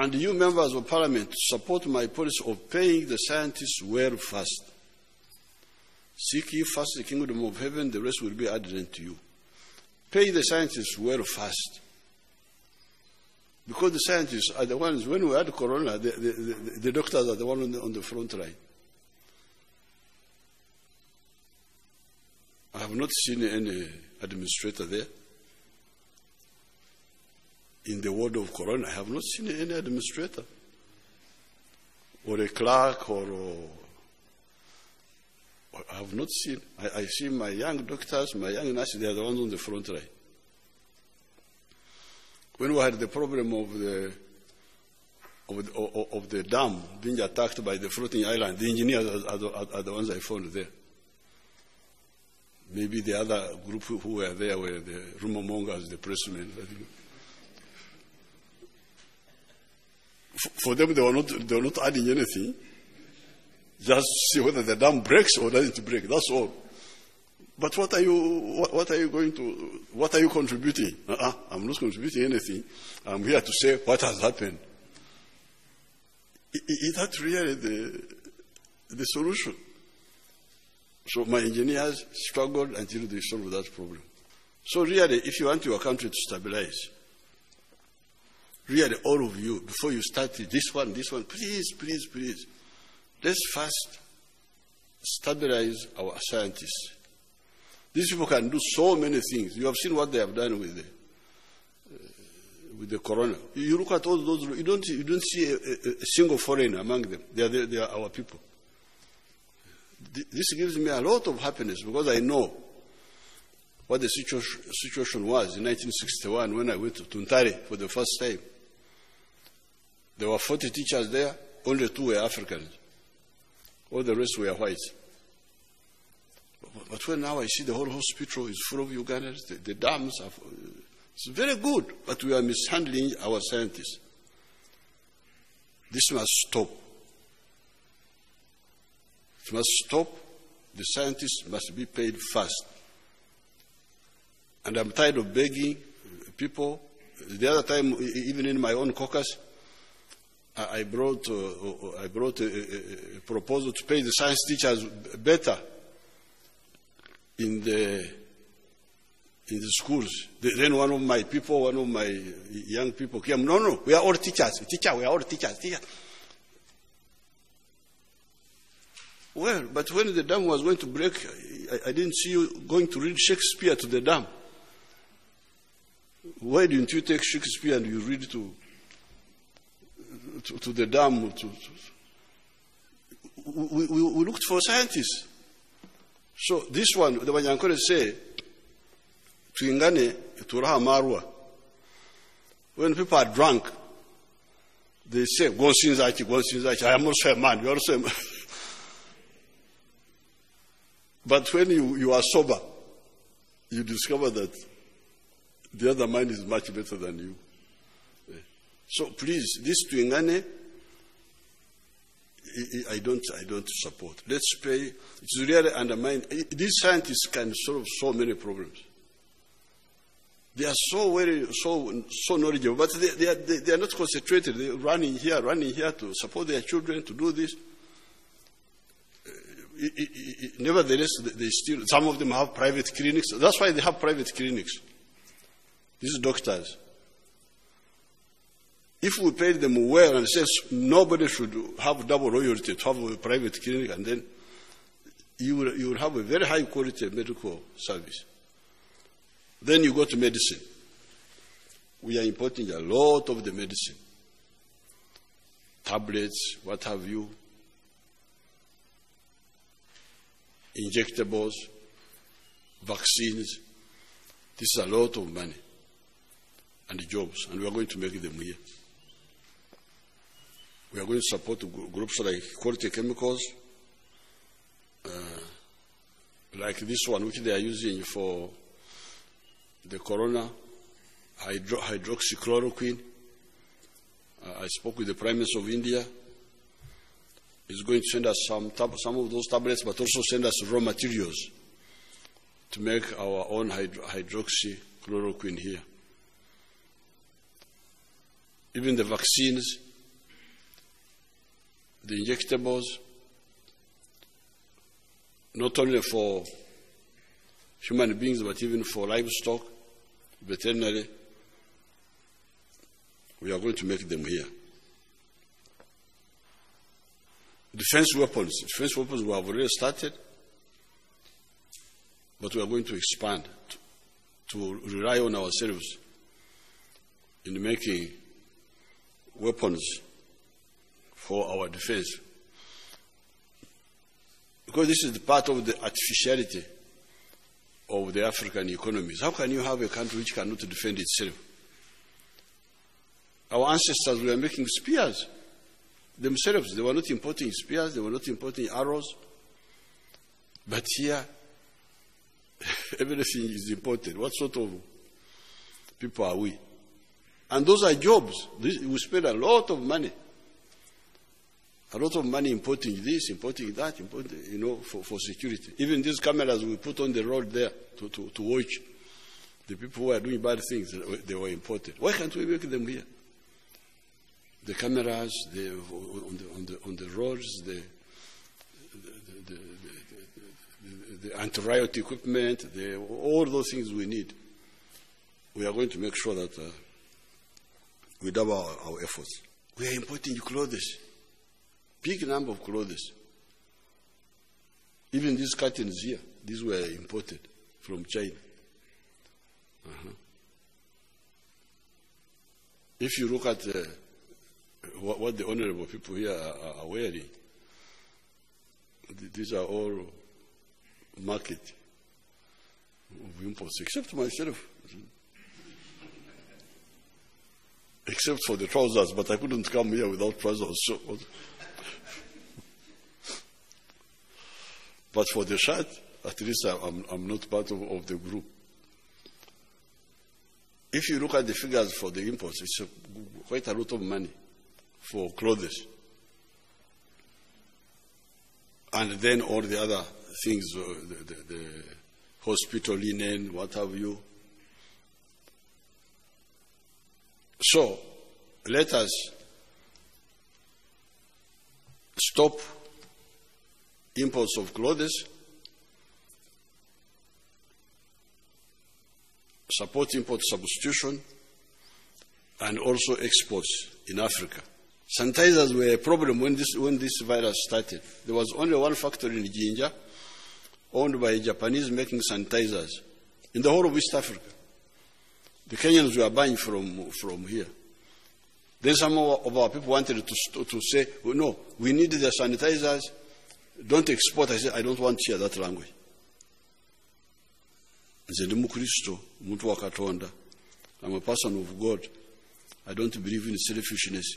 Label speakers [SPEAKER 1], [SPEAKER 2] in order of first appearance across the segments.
[SPEAKER 1] and you members of parliament support my policy of paying the scientists well first. Seek ye first the kingdom of heaven, the rest will be added unto you. Pay the scientists well first. Because the scientists are the ones, when we had corona, the, the, the, the doctors are the ones on the, on the front line. I have not seen any administrator there. In the world of Corona, I have not seen any administrator or a clerk or, or I have not seen. I, I, see my young doctors, my young nurses, they are the ones on the front line. When we had the problem of the of the, of, the dam being attacked by the floating island, the engineers are, are, the, are the ones I found there. Maybe the other group who were there were the rumor mongers, the pressmen. For them, they were not, they were not adding anything. Just see whether the dam breaks or doesn't break. That's all. But what are you, what, what are you going to, what are you contributing? Uh-uh, I'm not contributing anything. I'm here to say what has happened. Is that really the, the solution? So my engineers struggled until they solved that problem. So really, if you want your country to stabilize, really all of you, before you start this one, this one, please, please, please, let's first stabilize our scientists. These people can do so many things. You have seen what they have done with the, uh, with the corona. You look at all those, you don't, you don't see a, a, a single foreigner among them. They are, they are our people this gives me a lot of happiness because I know what the situation, situation was in 1961 when I went to Ntare for the first time. There were 40 teachers there, only two were Africans. All the rest were white. But when now I see the whole hospital is full of Ugandans, the, the dams are, it's very good, but we are mishandling our scientists. This must stop. It must stop. The scientists must be paid first. And I'm tired of begging people. The other time, even in my own caucus, I brought, uh, I brought a, a, a, proposal to pay the science teachers better in the, in the schools. Then one of my people, one of my young people came, no, no, we are all teachers. Teacher, we are all teachers. Teacher. Well, but when the dam was going to break, I, I, didn't see you going to read Shakespeare to the dam. Why didn't you take Shakespeare and you read to, to, to the dam? To, we, we, we, looked for scientists. So this one, the Banyankore say, tuingane turaha marwa. When people are drunk, they say, go sinzachi, go sinzachi. I am also a man, you are also a man. But when you, you are sober, you discover that the other man is much better than you. So please, this Tuingane, I don't, I don't support. Let's pay. It's really undermined. These scientists can solve so many problems. They are so very, so, so knowledgeable, but they, they, are, they, they are not concentrated. They're running here, running here to support their children, to do this uh, nevertheless, they still, some of them have private clinics. That's why they have private clinics. These doctors. If we pay them well and says nobody should have double royalty to have a private clinic, and then you will, you will have a very high quality medical service. Then you go to medicine. We are importing a lot of the medicine. Tablets, what have you, injectables, vaccines. This is a lot of money and jobs, and we are going to make them here. We are going to support groups like Quality Chemicals, uh, like this one, which they are using for the corona, hydro- hydroxychloroquine. Uh, I spoke with the Prime Minister of India He's going to send us some, tab- some of those tablets, but also send us raw materials to make our own hydro- hydroxychloroquine here. Even the vaccines, the injectables, not only for human beings but even for livestock, veterinary. We are going to make them here. Defense weapons. Defense weapons we have already started, but we are going to expand to, to rely on ourselves in making weapons for our defense. Because this is the part of the artificiality of the African economies. How can you have a country which cannot defend itself? Our ancestors were making spears themselves. They were not importing spears, they were not importing arrows. But here, everything is imported. What sort of people are we? And those are jobs. We spend a lot of money. A lot of money importing this, importing that, importing, you know, for, for security. Even these cameras we put on the road there to, to, to watch the people who are doing bad things, they were imported. Why can't we make them here? The cameras the, on, the, on, the, on the roads, the, the, the, the anti-riot equipment, the, all those things we need. We are going to make sure that uh, we double our, our efforts. We are importing clothes, big number of clothes. Even these curtains here, these were imported from China. Uh-huh. If you look at uh, what, what, the honorable people here are, are, wearing, these are all market of imports, except myself. except for the trousers, but I couldn't come here without trousers. So. But for the shirt, at least I'm, I'm not part of, of the group. If you look at the figures for the imports, it's a, quite a lot of money for clothes. And then all the other things, uh, the, the, the hospital linen, what have you, So, let us stop imports of clothes, support import substitution, and also exports in Africa. Sanitizers were a problem when this, when this virus started. There was only one factory in Jinja owned by Japanese making sanitizers in the whole of East Africa. The Kenyans were buying from, from here. Then some of our people wanted to, to say, well, no, we need the sanitizers, don't export. I said, I don't want to hear that language. nze ndi mukristo muntu wa katonda. I'm a person of god. I don't believe in selfishness.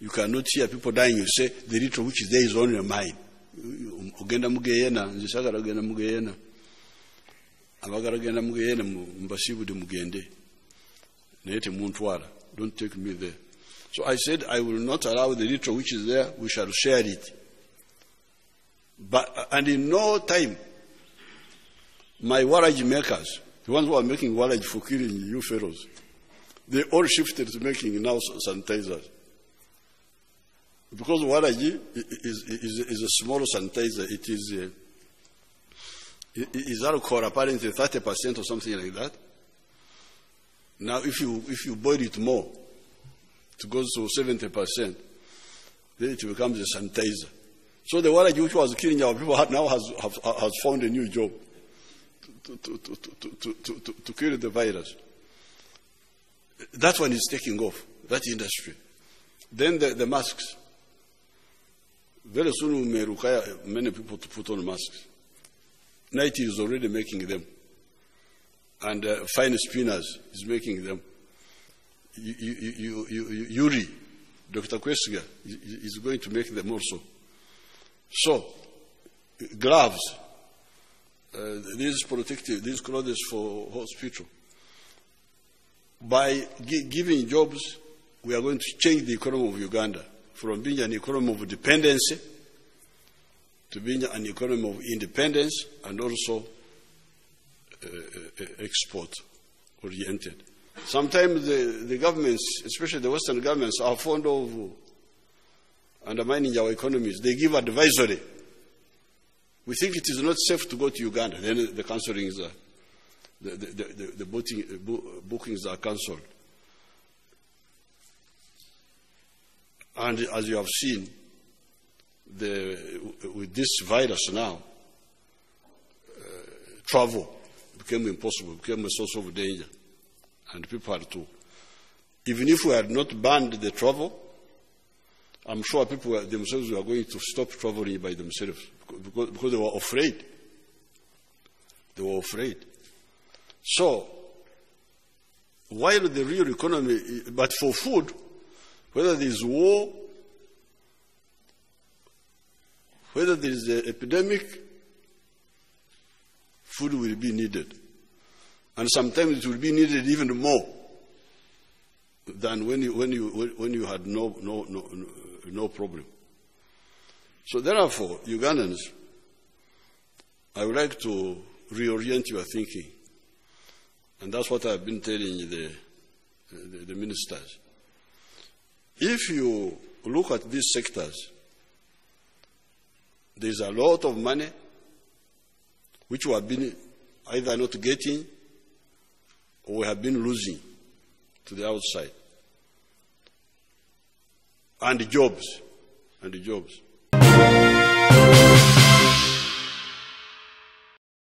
[SPEAKER 1] You cannot hear people dying. You say the little which is there is only mine. Ogenda mugeyena nze sagala kugenda mugeyena. Abagala kugenda mugeyena mbasiibudde mugende. Naye temuntwala don't take me there. So i said i will not allow the little which is there we shall share it but, and in no time my waragi makers the ones who are making waragi for killing you fellows they all shifted to making now sanitizers because waragi is, is, is a small sanitizer it is uh, is alcohol apparently 30% or something like that now, if you, if you boil it more, it goes to 70%, then it becomes a sanitizer. So the water which was killing our people now has, has, has found a new job to, to, to, to, to, to, to kill the virus. That one is taking off, that industry. Then the, the masks. Very soon we may require many people to put on masks. Nytil is already making them and uh, fine spinners is making them. Yuri, Dr. Kwesiga, is going to make them also. So, gloves, uh, these protective, these clothes for hospital. By gi- giving jobs, we are going to change the economy of Uganda from being an economy of dependency to being an economy of independence and also uh, export oriented. Sometimes the, the governments, especially the Western governments, are fond of undermining our economies. They give advisory. We think it is not safe to go to Uganda. Then the cancelling are, the, the, the, the booking, bookings are cancelled. And as you have seen, the, with this virus now, uh, travel became impossible, became a source of danger. And people had to. Even if we had not banned the travel, I'm sure people themselves were going to stop traveling by themselves because, because they were afraid. They were afraid. So, while the real economy, but for food, whether there is war, whether there is an epidemic, food will be needed. And sometimes it will be needed even more than when you, when you, when you had no, no, no, no problem. So therefore, Ugandans, I would like to reorient your thinking. And that's what I've been telling the, the, the ministers. If you look at these sectors, there's a lot of money which we have been either not getting or we have been losing to the outside and jobs. And jobs.